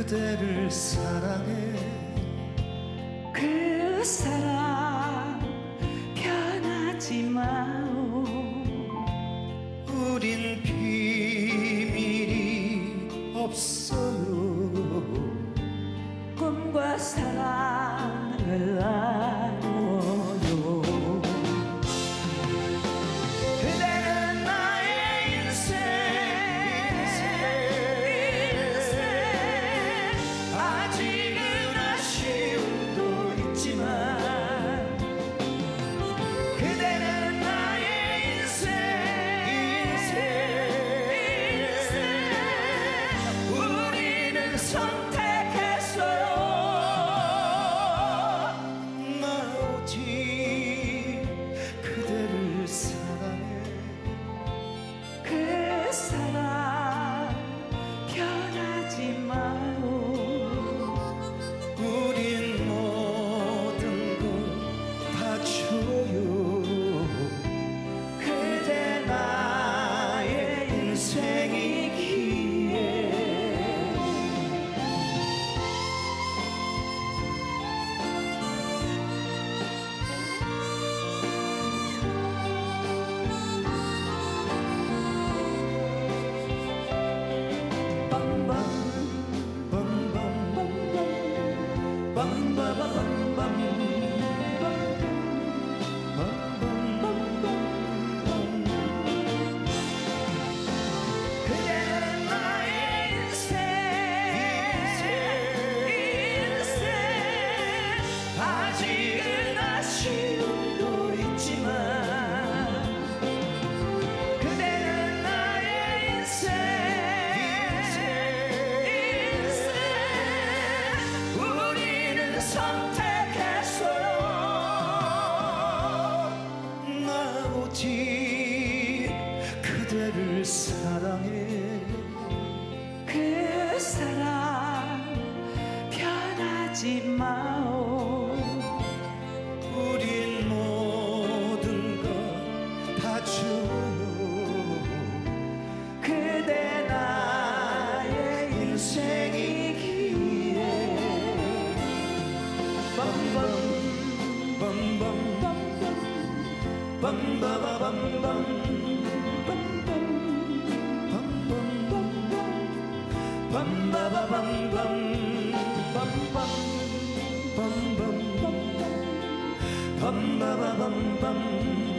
그대를 사랑해. 그 사랑 변하지 마오. 우린 비밀이 없어요. 꿈과 사랑을 아 지금 없지 그대를 사랑해. 그 사랑 변하지 마오. bum bum bum